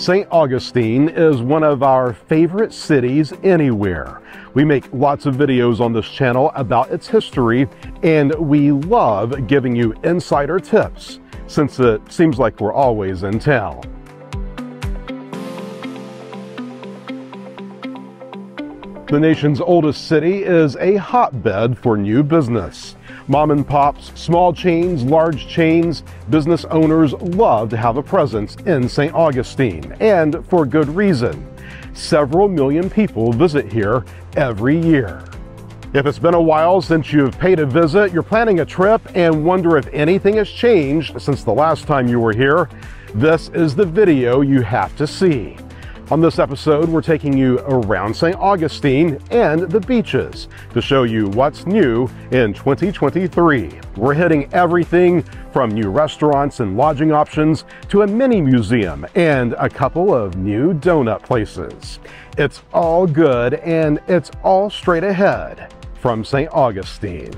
St. Augustine is one of our favorite cities anywhere. We make lots of videos on this channel about its history, and we love giving you insider tips since it seems like we're always in town. The nation's oldest city is a hotbed for new business. Mom and pops, small chains, large chains, business owners love to have a presence in St. Augustine, and for good reason. Several million people visit here every year. If it's been a while since you've paid a visit, you're planning a trip, and wonder if anything has changed since the last time you were here, this is the video you have to see. On this episode, we're taking you around St. Augustine and the beaches to show you what's new in 2023. We're hitting everything from new restaurants and lodging options to a mini museum and a couple of new donut places. It's all good and it's all straight ahead from St. Augustine.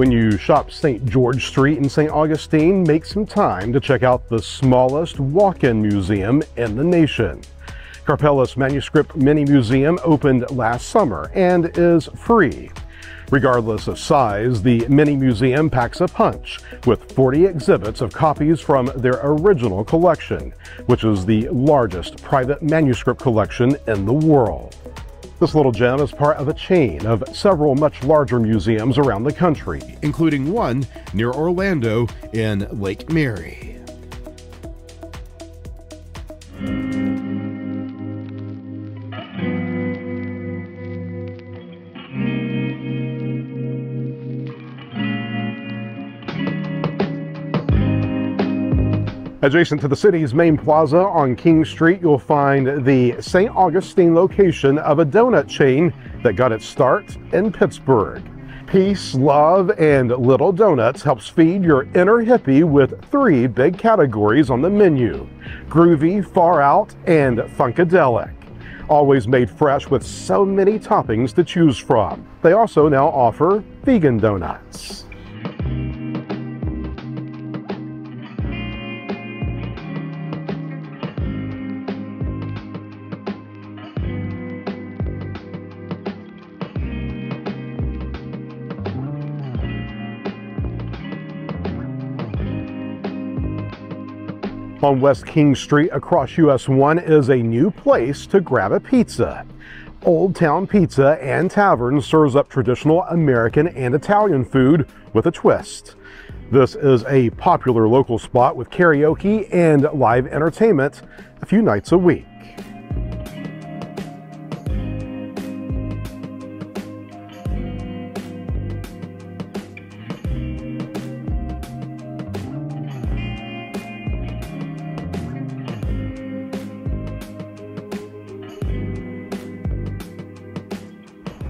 When you shop St. George Street in St. Augustine, make some time to check out the smallest walk-in museum in the nation. Karpeles Manuscript Mini Museum opened last summer and is free. Regardless of size, the mini museum packs a punch with 40 exhibits of copies from their original collection, which is the largest private manuscript collection in the world. This little gem is part of a chain of several much larger museums around the country, including one near Orlando in Lake Mary. Adjacent to the city's main plaza on King Street, you'll find the St. Augustine location of a donut chain that got its start in Pittsburgh. Peace, love, and little donuts helps feed your inner hippie with three big categories on the menu groovy, far out, and funkadelic. Always made fresh with so many toppings to choose from. They also now offer vegan donuts. On West King Street across US 1 is a new place to grab a pizza. Old Town Pizza and Tavern serves up traditional American and Italian food with a twist. This is a popular local spot with karaoke and live entertainment a few nights a week.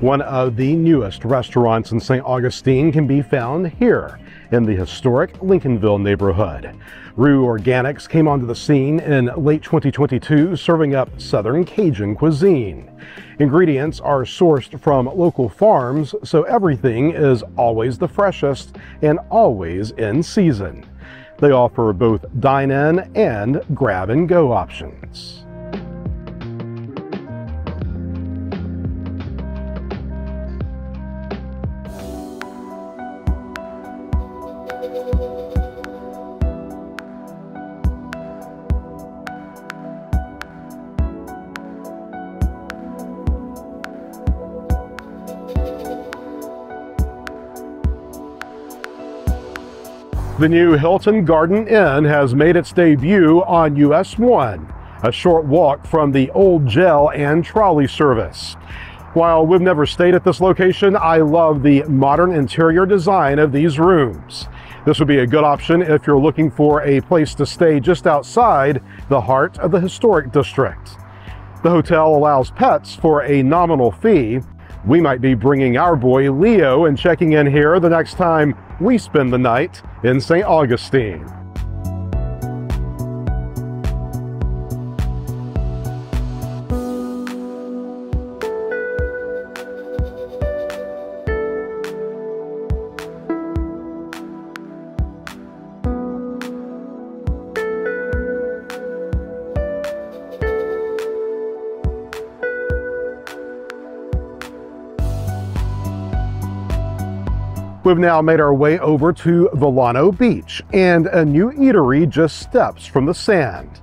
One of the newest restaurants in St. Augustine can be found here in the historic Lincolnville neighborhood. Roux Organics came onto the scene in late 2022 serving up Southern Cajun cuisine. Ingredients are sourced from local farms, so everything is always the freshest and always in season. They offer both dine-in and grab-and-go options. The new Hilton Garden Inn has made its debut on US 1, a short walk from the old jail and trolley service. While we've never stayed at this location, I love the modern interior design of these rooms. This would be a good option if you're looking for a place to stay just outside the heart of the historic district. The hotel allows pets for a nominal fee. We might be bringing our boy Leo and checking in here the next time we spend the night in St. Augustine. We've now made our way over to Vilano Beach, and a new eatery just steps from the sand.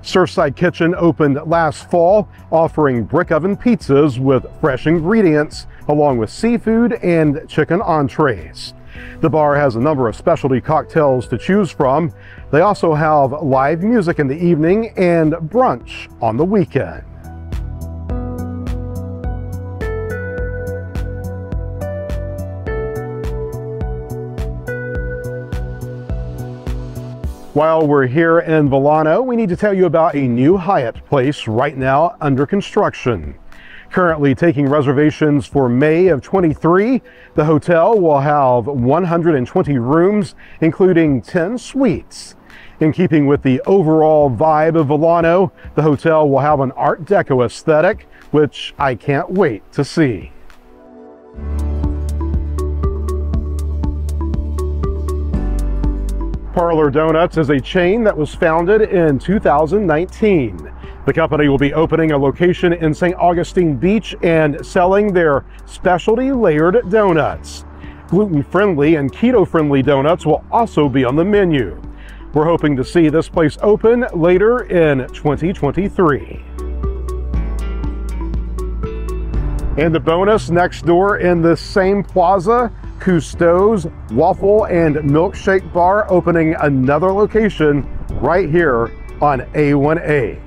Surfside Kitchen opened last fall, offering brick oven pizzas with fresh ingredients, along with seafood and chicken entrees. The bar has a number of specialty cocktails to choose from. They also have live music in the evening and brunch on the weekend. While we're here in Vilano, we need to tell you about a new Hyatt place right now under construction. Currently taking reservations for May of 23, the hotel will have 120 rooms, including 10 suites. In keeping with the overall vibe of Vilano, the hotel will have an Art Deco aesthetic, which I can't wait to see. Parlor Doughnuts is a chain that was founded in 2019. The company will be opening a location in St. Augustine Beach and selling their specialty layered donuts. Gluten-friendly and keto-friendly donuts will also be on the menu. We're hoping to see this place open later in 2023. And the bonus next door in the same plaza Cousteau's Waffle and Milkshake Bar opening another location right here on A1A.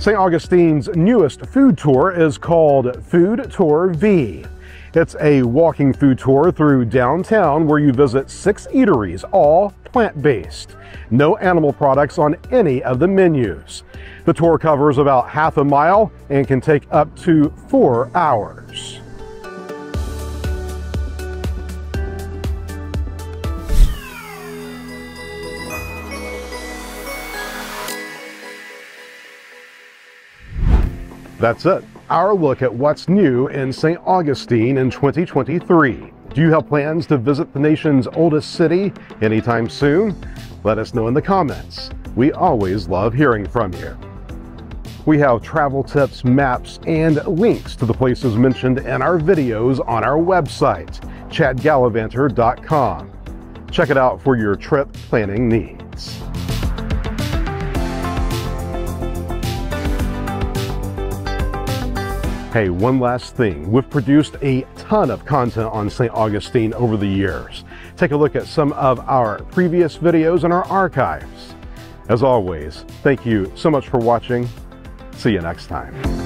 St. Augustine's newest food tour is called Food Tour V. It's a walking food tour through downtown where you visit six eateries, all plant-based. No animal products on any of the menus. The tour covers about half a mile and can take up to four hours. That's it. Our look at what's new in St. Augustine in 2023. Do you have plans to visit the nation's oldest city anytime soon? Let us know in the comments. We always love hearing from you. We have travel tips, maps, and links to the places mentioned in our videos on our website, chadgallivanter.com. Check it out for your trip planning needs. Hey, one last thing. We've produced a ton of content on St. Augustine over the years. Take a look at some of our previous videos in our archives. As always, thank you so much for watching. See you next time.